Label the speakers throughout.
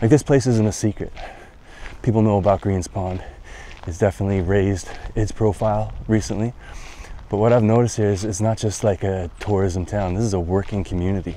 Speaker 1: like this place isn't a secret. People know about Greenspond. It's definitely raised its profile recently. But what I've noticed here is it's not just like a tourism town. This is a working community.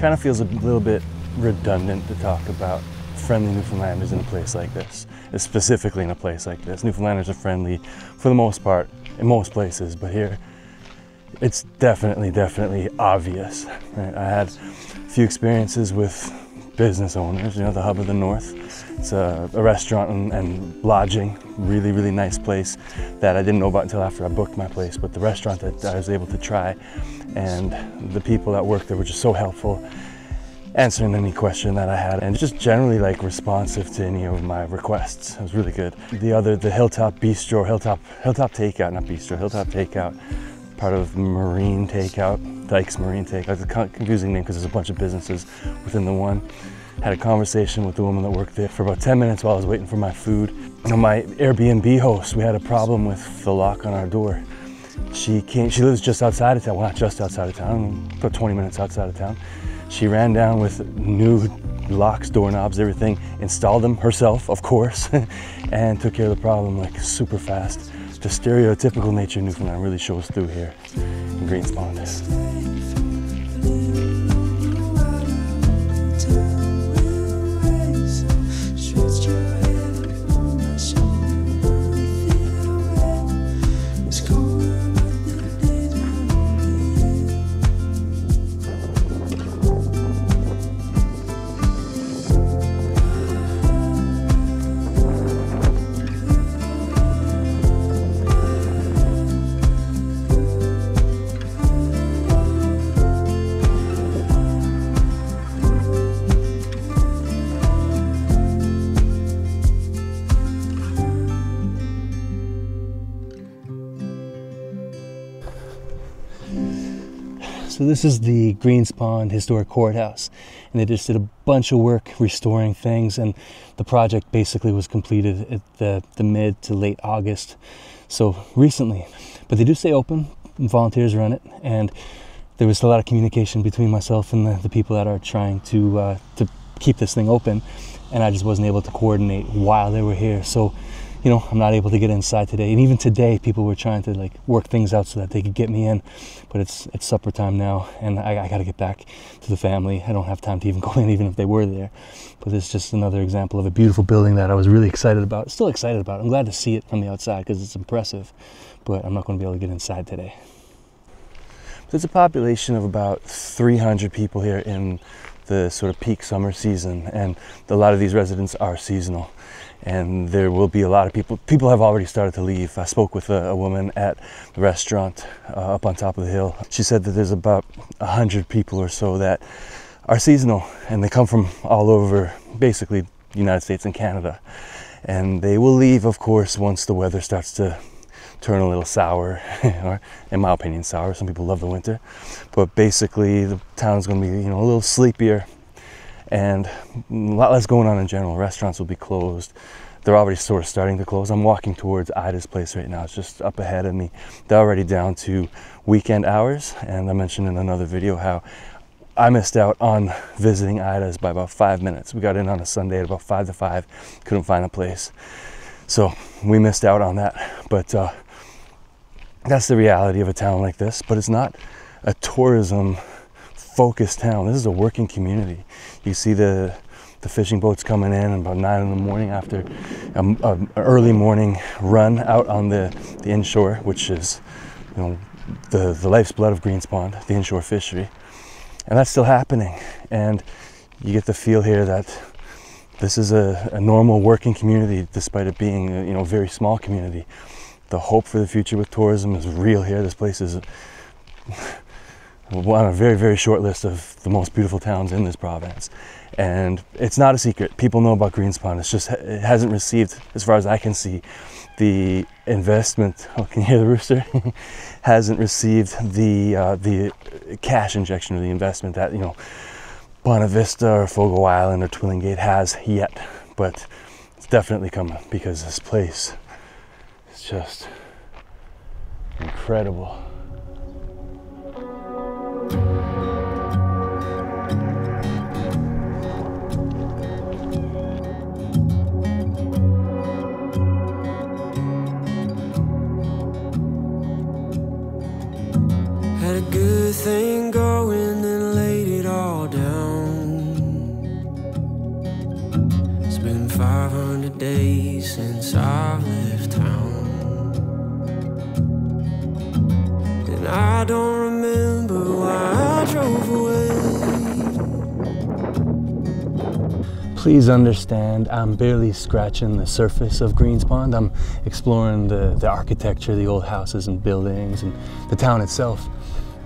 Speaker 1: Kind of feels a little bit redundant to talk about friendly Newfoundlanders in a place like this, specifically in a place like this. Newfoundlanders are friendly for the most part in most places, but here it's definitely, definitely obvious. Right? I had a few experiences with business owners, you know, the Hub of the North. It's a, a restaurant and, and, lodging, really, really nice place that I didn't know about until after I booked my place, but the restaurant that I was able to try and the people that worked there were just so helpful answering any question that I had and just generally like responsive to any of my requests. It was really good. The other, the Hilltop Bistro, Hilltop, Hilltop Takeout, not Bistro, Hilltop Takeout, part of Marine Takeout, Dykes Marine Take. It's a confusing name because there's a bunch of businesses within the one. Had a conversation with the woman that worked there for about 10 minutes while I was waiting for my food. You know, my Airbnb host, we had a problem with the lock on our door. She came, she lives just outside of town, well not just outside of town, about 20 minutes outside of town. She ran down with new locks, doorknobs, everything, installed them herself, of course, and took care of the problem like super fast. The stereotypical nature of Newfoundland really shows through here in Greenspond. So this is the Greenspond Historic Courthouse, and they just did a bunch of work restoring things, and the project basically was completed at the, the mid to late August, so recently. But they do stay open, volunteers run it, and there was a lot of communication between myself and the, the people that are trying to uh, to keep this thing open, and I just wasn't able to coordinate while they were here. So you know, I'm not able to get inside today. And even today, people were trying to like work things out so that they could get me in. But it's it's supper time now, and I, I got to get back to the family. I don't have time to even go in, even if they were there. But it's just another example of a beautiful building that I was really excited about. Still excited about. I'm glad to see it from the outside because it's impressive. But I'm not going to be able to get inside today. There's a population of about 300 people here in the sort of peak summer season, and a lot of these residents are seasonal and there will be a lot of people. People have already started to leave. I spoke with a, a woman at the restaurant uh, up on top of the hill. She said that there's about a hundred people or so that are seasonal, and they come from all over, basically the United States and Canada, and they will leave, of course, once the weather starts to turn a little sour, or in my opinion, sour. Some people love the winter, but basically the town's going to be, you know, a little sleepier and a lot less going on in general. Restaurants will be closed. They're already sort of starting to close. I'm walking towards Ida's place right now. It's just up ahead of me. They're already down to weekend hours. And I mentioned in another video how I missed out on visiting Ida's by about five minutes. We got in on a Sunday at about five to five, couldn't find a place. So we missed out on that. But uh, that's the reality of a town like this. But it's not a tourism focused town. This is a working community. You see the the fishing boats coming in about nine in the morning after an early morning run out on the, the inshore, which is you know the, the life's blood of Greenspond, the inshore fishery. And that's still happening. And you get the feel here that this is a, a normal working community despite it being a you know very small community. The hope for the future with tourism is real here. This place is on a very, very short list of the most beautiful towns in this province. And it's not a secret. People know about Greenspond. It's just, it hasn't received, as far as I can see, the investment, oh, can you hear the rooster? hasn't received the uh, the cash injection or the investment that you know Bonavista or Fogo Island or Twillingate has yet, but it's definitely coming because this place is just incredible.
Speaker 2: Had a good thing going, then laid it all down. It's been 500 days since I've
Speaker 1: Please understand, I'm barely scratching the surface of Greenspond. I'm exploring the, the architecture, the old houses and buildings, and the town itself.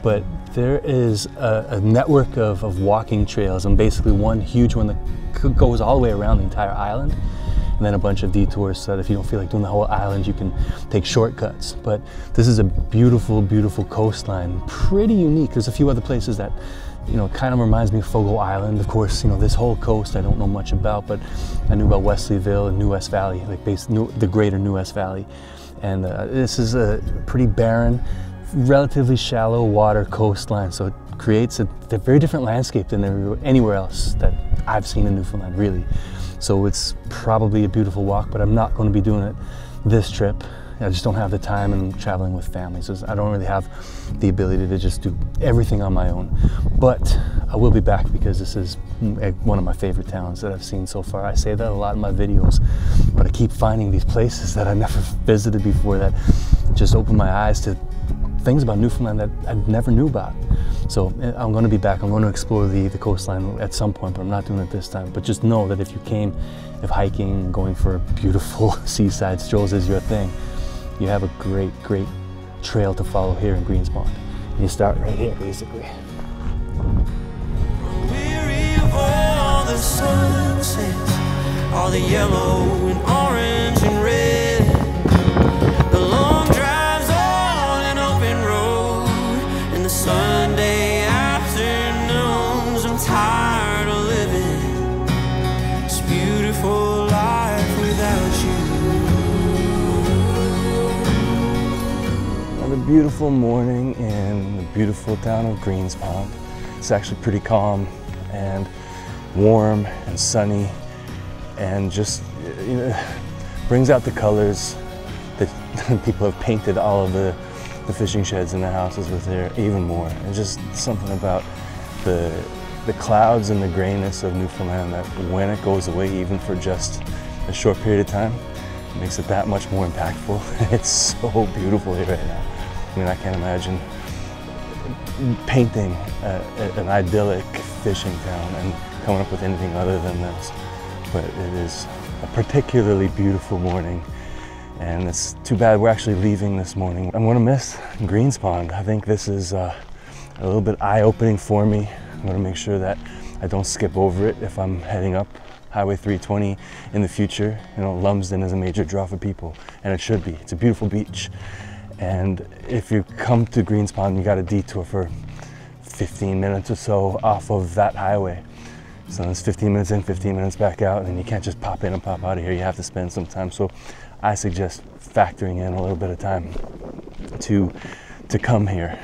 Speaker 1: But there is a, a network of, of walking trails, and basically one huge one that goes all the way around the entire island, and then a bunch of detours so that if you don't feel like doing the whole island, you can take shortcuts. But this is a beautiful, beautiful coastline, pretty unique. There's a few other places that you know, kind of reminds me of Fogo Island. Of course, you know, this whole coast I don't know much about, but I knew about Wesleyville and New-Wes-Valley, like new, the greater New-Wes-Valley. And uh, this is a pretty barren, relatively shallow water coastline, so it creates a, a very different landscape than anywhere else that I've seen in Newfoundland, really. So it's probably a beautiful walk, but I'm not going to be doing it this trip. I just don't have the time and traveling with families. So I don't really have the ability to just do everything on my own. But I will be back because this is one of my favorite towns that I've seen so far. I say that a lot in my videos, but I keep finding these places that I never visited before that just open my eyes to things about Newfoundland that I never knew about. So eh, I'm going to be back. I'm going to explore the, the coastline at some point, but I'm not doing it this time. But just know that if you came, if hiking, going for beautiful seaside strolls is your thing, you have a great, great trail to follow here in Greenspond. You start right here, basically.
Speaker 2: Beautiful
Speaker 1: morning in the beautiful town of Greenspond. It's actually pretty calm and warm and sunny and just you know brings out the colors that people have painted all of the, the fishing sheds in the houses with there even more. And just something about the the clouds and the grayness of Newfoundland that when it goes away even for just a short period of time makes it that much more impactful. It's so beautiful here right now. I mean, I can't imagine painting a, an idyllic fishing town and coming up with anything other than this. But it is a particularly beautiful morning. And it's too bad we're actually leaving this morning. I'm gonna miss Greenspond. I think this is uh, a little bit eye-opening for me. I'm gonna make sure that I don't skip over it if I'm heading up Highway 320 in the future. You know, Lumsden is a major draw for people, and it should be. It's a beautiful beach. And if you come to Greenspond, you got a detour for 15 minutes or so off of that highway. So it's 15 minutes in, 15 minutes back out, and you can't just pop in and pop out of here. You have to spend some time. So I suggest factoring in a little bit of time to to come here